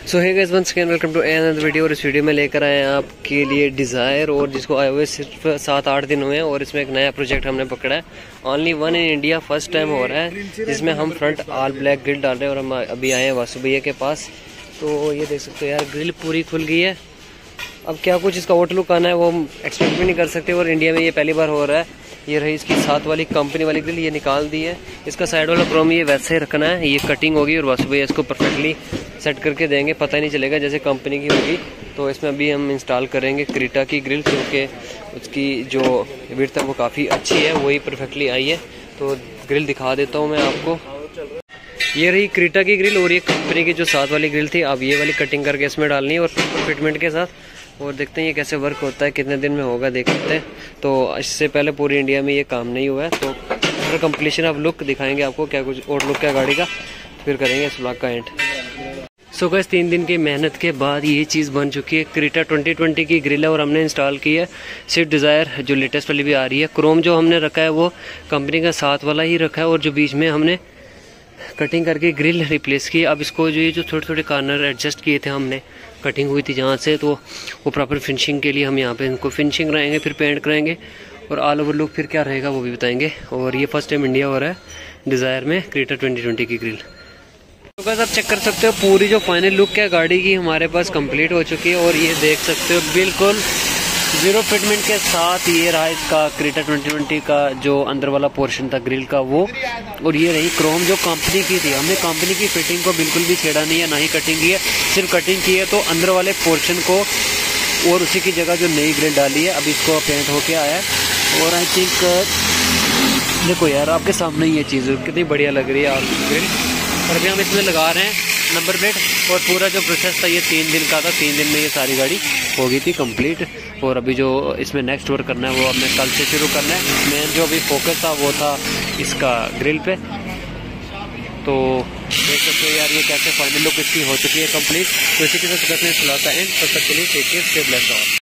So hi guys once again welcome to another video और इस video में लेकर आए हैं आपके लिए डिज़ायर और जिसको आए हुए सिर्फ़ सात आठ दिन हुए हैं और इसमें एक नया प्रोजेक्ट हमने पकड़ा है। Only one in India first time हो रहा है। जिसमें हम फ्रंट ऑल ब्लैक ग्रिल डाल रहे हैं और हम अभी आए हैं वासु भैया के पास। तो ये देख सकते हो यार ग्रिल पूरी खुल गई है। अब क्या कुछ इसका आउटलुक आना है, वो एक्सपेक्ट भी नहीं कर सकते और इंडिया में ये पहली बार हो रहा है। ये रही इसकी साथ वाली कंपनी वाली ग्रिल ये निकाल दी है। इसका साइड वाला क्रोम ये वैसे रखना है, ये कटिंग होगी और वासु भैया इसको परफेक्टली सेट करके देंगे, पता ही नहीं चलेगा जैसे कंपनी की होगी। तो इसमें अभी हम इंस्टॉल करेंगे क्रीटा की ग्रिल क्योंकि उसकी जो विर्थ है वो काफ़ी अच्छी है, वही परफेक्टली आई है। तो ग्रिल दिखा देता हूँ मैं आपको। ये रही क्रीटा की ग्रिल और ये कंपनी की जो साथ वाली ग्रिल थी, अब ये वाली कटिंग करके इसमें डालनी है और फिटमेंट के साथ और देखते हैं ये कैसे वर्क होता है, कितने दिन में होगा, देख सकते हैं। तो इससे पहले पूरी इंडिया में ये काम नहीं हुआ है तो फिर कंप्लीशन ऑफ़ लुक दिखाएँगे आपको क्या कुछ और लुक क्या गाड़ी का। फिर करेंगे इस ब्लॉग का एंड सो गैस तीन दिन की मेहनत के बाद ये चीज़ बन चुकी है क्रीटा 2020 की ग्रिल है और हमने इंस्टॉल की है स्विफ्ट डिज़ायर जो लेटेस्ट वाली भी आ रही है। क्रोम जो हमने रखा है, वो कंपनी का साथ वाला ही रखा है और जो बीच में हमने कटिंग करके ग्रिल रिप्लेस की अब इसको जो ये जो थोड़े थोड़े कार्नर एडजस्ट किए थे हमने कटिंग हुई थी जहाँ से तो वो प्रॉपर फिनिशिंग के लिए हम यहाँ पे इनको फिनिशिंग कराएँगे, फिर पेंट कराएँगे और ऑल ओवर लुक फिर क्या रहेगा वो भी बताएँगे। और ये फ़र्स्ट टाइम इंडिया हो रहा है डिज़ायर में क्रेटर ट्वेंटी की ग्रिल तो बस आप चेक कर सकते हो, पूरी जो फाइनल लुक है, गाड़ी की हमारे पास कंप्लीट हो चुकी है और ये देख सकते हो, बिल्कुल ज़ीरो फिटमेंट के साथ ये रहा इसका क्रीटा 2020 का जो अंदर वाला पोर्शन था ग्रिल का वो। और ये रही क्रोम जो कंपनी की थी। हमने कंपनी की फिटिंग को बिल्कुल भी छेड़ा नहीं है, ना ही कटिंग की है। सिर्फ़ कटिंग की है तो अंदर वाले पोर्शन को और उसी की जगह जो नई ग्रिल डाली है अभी इसको पेंट होके आया है। और आई थिंक देखो यार, आपके सामने ये चीज़ कितनी बढ़िया लग रही है आपकी ग्रिल और अभी हम इसमें लगा रहे हैं। नंबर प्लेट और पूरा जो प्रोसेस था, ये तीन दिन का था। तीन दिन में ये सारी गाड़ी हो गई थी कंप्लीट और अभी जो इसमें नेक्स्ट वर्क करना है, वो हमने कल से शुरू करना है। मेन जो अभी फोकस था, वो था इसका ग्रिल पे। तो देख सकते हो यार, ये कैसे फाइनल लुक इसकी हो चुकी है कंप्लीट तो इसी के साथ करते हैं का एंड तब तक के लिए टेक केयर स्टे ब्लेस